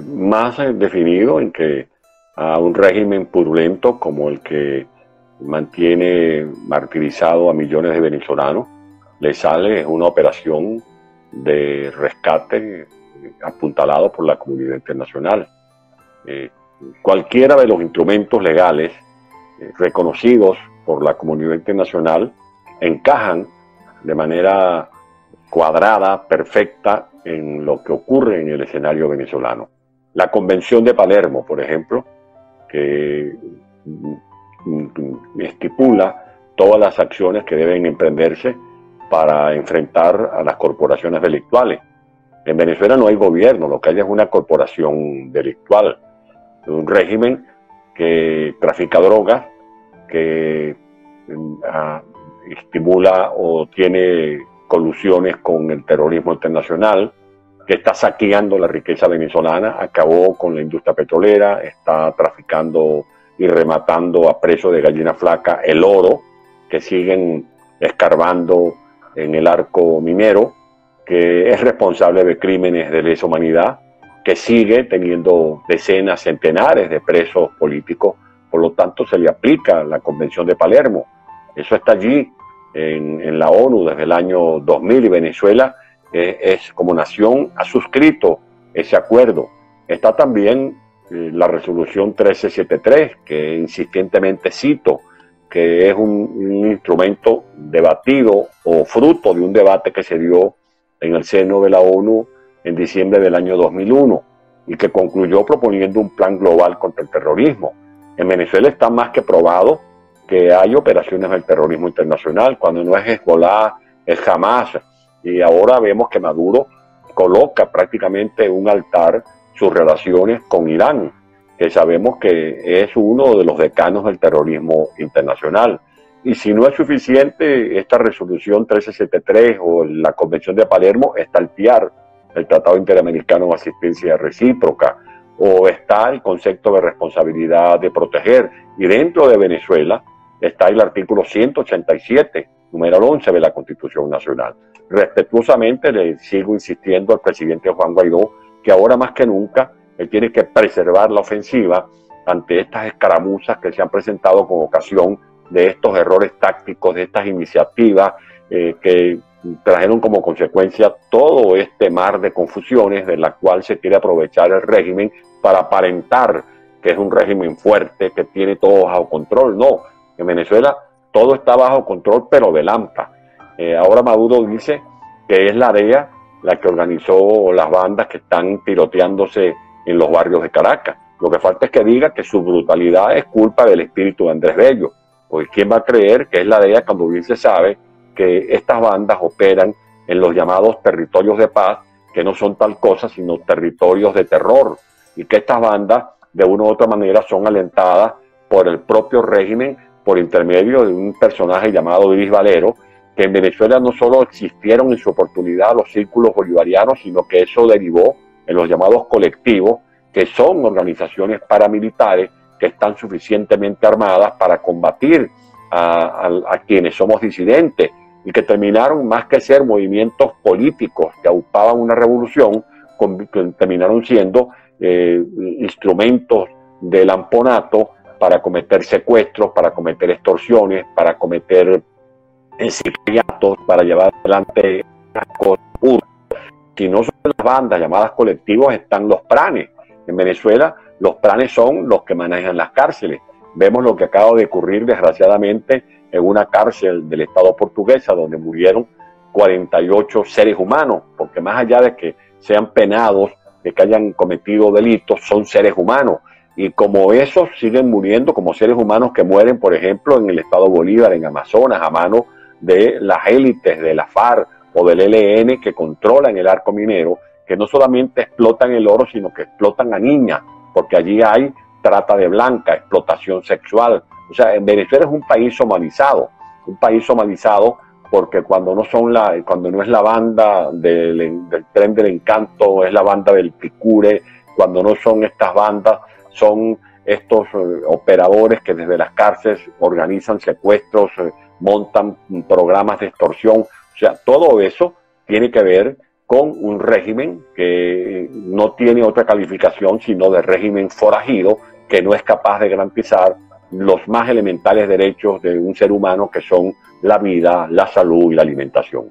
más definido en que a un régimen purulento como el que mantiene martirizado a millones de venezolanos, le sale una operación de rescate apuntalado por la comunidad internacional. Eh, cualquiera de los instrumentos legales eh, reconocidos por la comunidad internacional encajan de manera cuadrada, perfecta, en lo que ocurre en el escenario venezolano. La Convención de Palermo, por ejemplo, que estipula todas las acciones que deben emprenderse para enfrentar a las corporaciones delictuales. En Venezuela no hay gobierno, lo que hay es una corporación delictual, un régimen que trafica drogas, que ah, estimula o tiene colusiones con el terrorismo internacional, que está saqueando la riqueza venezolana, acabó con la industria petrolera, está traficando y rematando a precio de gallina flaca el oro, que siguen escarbando en el arco minero, que es responsable de crímenes de lesa humanidad, que sigue teniendo decenas, centenares de presos políticos, por lo tanto se le aplica la Convención de Palermo. Eso está allí en, la ONU desde el año 2000 y Venezuela es como nación ha suscrito ese acuerdo. Está también eh, la resolución 1373, que insistentemente cito, que es un, instrumento debatido o fruto de un debate que se dio en el seno de la ONU en diciembre del año 2001 y que concluyó proponiendo un plan global contra el terrorismo. En Venezuela está más que probado que hay operaciones del terrorismo internacional, cuando no es Hezbollah, es Hamas, y ahora vemos que Maduro coloca prácticamente un altar sus relaciones con Irán, que sabemos que es uno de los decanos del terrorismo internacional. Y si no es suficiente esta resolución 1373 o la Convención de Palermo, está el TIAR, el Tratado Interamericano de Asistencia Recíproca, o está el concepto de responsabilidad de proteger. Y dentro de Venezuela está el artículo 187, número 11 de la Constitución Nacional. Respetuosamente le sigo insistiendo al presidente Juan Guaidó que ahora más que nunca él tiene que preservar la ofensiva ante estas escaramuzas que se han presentado con ocasión de estos errores tácticos, de estas iniciativas eh, que trajeron como consecuencia todo este mar de confusiones de la cual se quiere aprovechar el régimen para aparentar que es un régimen fuerte, que tiene todo bajo control. No, en Venezuela todo está bajo control, pero de lampa. Eh, ahora Maduro dice que es la DEA la que organizó las bandas que están tiroteándose en los barrios de Caracas. Lo que falta es que diga que su brutalidad es culpa del espíritu de Andrés Bello. Pues ¿quién va a creer que es la de ella cuando se sabe que estas bandas operan en los llamados territorios de paz, que no son tal cosa, sino territorios de terror, y que estas bandas de una u otra manera son alentadas por el propio régimen por intermedio de un personaje llamado Luis Valero, que en Venezuela no solo existieron en su oportunidad los círculos bolivarianos, sino que eso derivó en los llamados colectivos, que son organizaciones paramilitares que están suficientemente armadas para combatir a, quienes somos disidentes y que terminaron más que ser movimientos políticos que aupaban una revolución, terminaron siendo eh, instrumentos del amponato para cometer secuestros, para cometer extorsiones, para cometer sicariatos para llevar adelante Si no son las bandas llamadas colectivos, están los pranes. En Venezuela, los pranes son los que manejan las cárceles. Vemos lo que acaba de ocurrir, desgraciadamente, en una cárcel del Estado portuguesa, donde murieron 48 seres humanos, porque más allá de que sean penados, de que hayan cometido delitos, son seres humanos. Y como esos siguen muriendo como seres humanos que mueren, por ejemplo, en el Estado Bolívar, en Amazonas, a mano de las élites de la FARC o del ELN que controlan el arco minero, que no solamente explotan el oro, sino que explotan a niñas, porque allí hay trata de blanca, explotación sexual. O sea, en Venezuela es un país somalizado, un país somalizado porque cuando no son la, cuando no es la banda del, del tren del encanto, es la banda del picure, cuando no son estas bandas, son estos eh, operadores que desde las cárceles organizan secuestros, eh, montan programas de extorsión. O sea, todo eso tiene que ver con un régimen que no tiene otra calificación sino de régimen forajido que no es capaz de garantizar los más elementales derechos de un ser humano que son la vida, la salud y la alimentación.